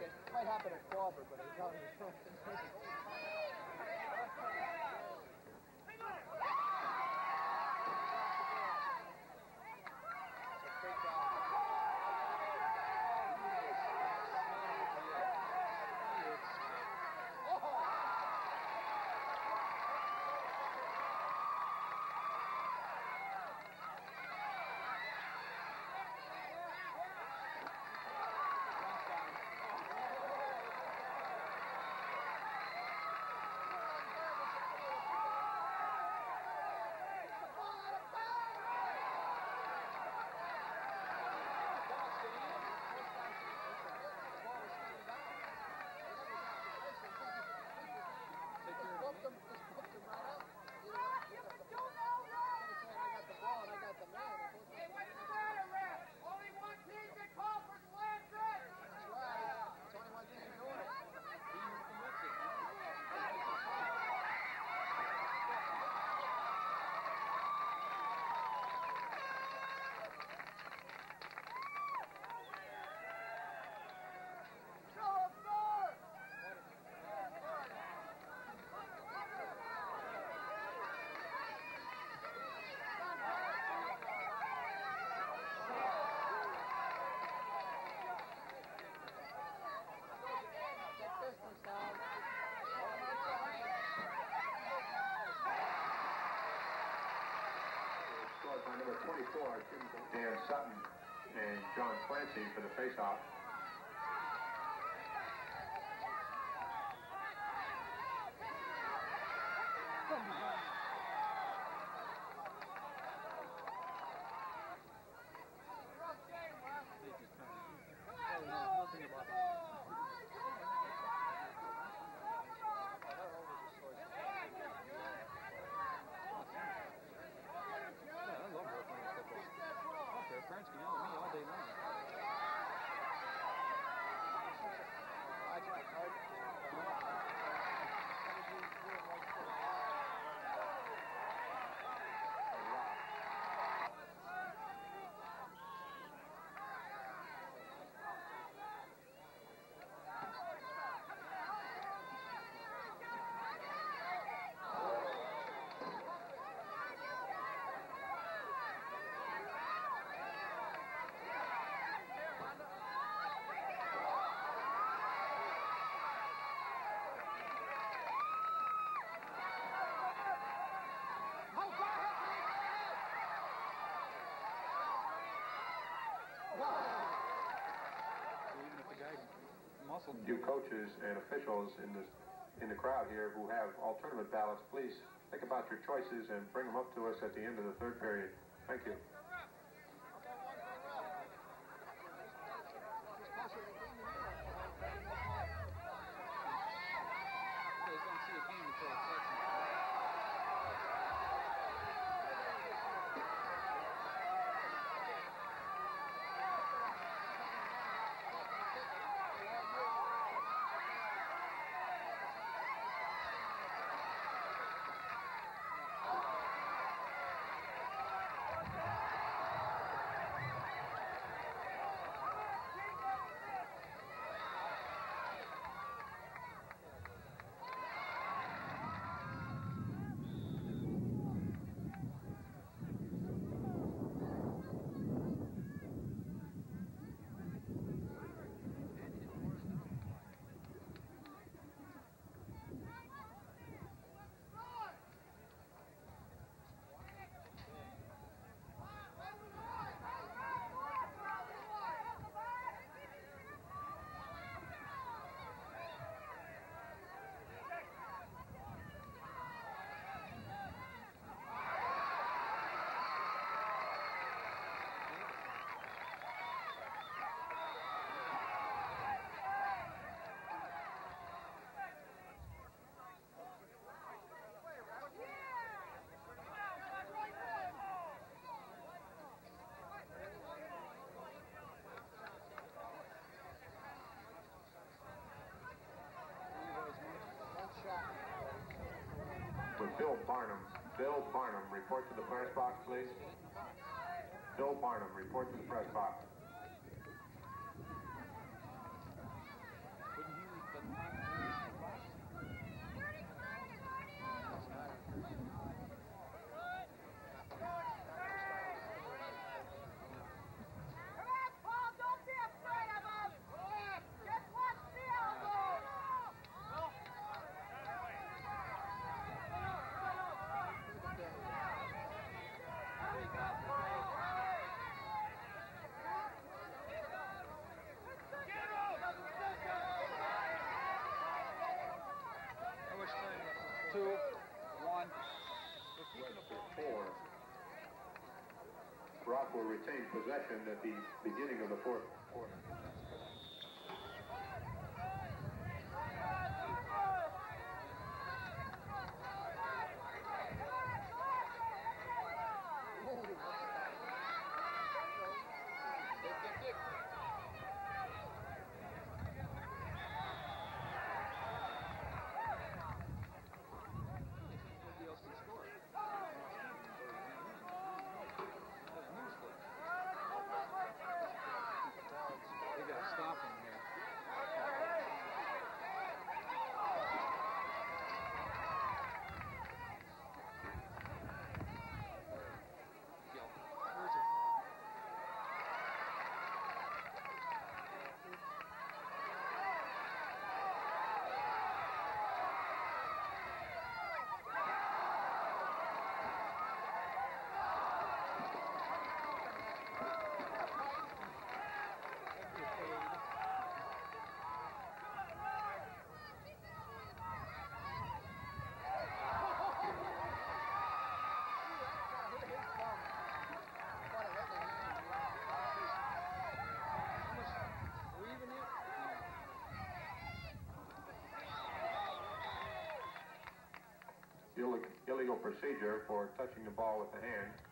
it might happen at Crawford, but it's not. For the face-off. You coaches and officials in the in the crowd here who have all tournament ballots, please think about your choices and bring them up to us at the end of the third period. Thank you. Bill Barnum. Bill Barnum, report to the press box, please. Bill Barnum, report to the press box. Retain possession at the beginning of the fourth quarter. Illegal procedure for touching the ball with the hand.